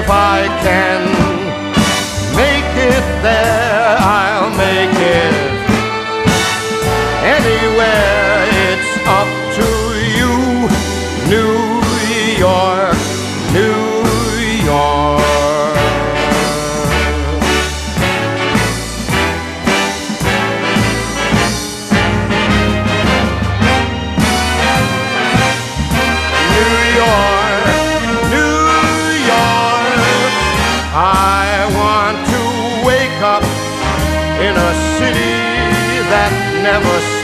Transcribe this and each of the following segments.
If I can never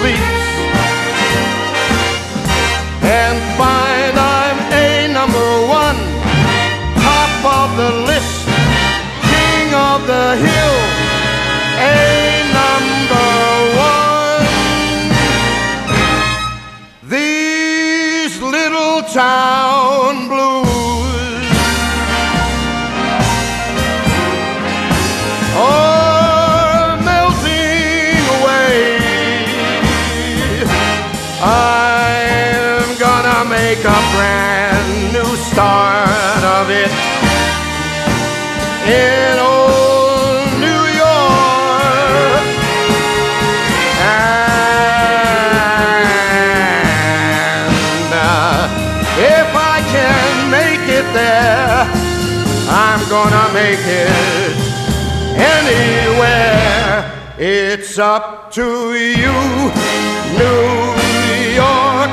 brand new start of it in old New York. And uh, if I can make it there, I'm gonna make it anywhere. It's up to you, New York,